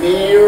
Near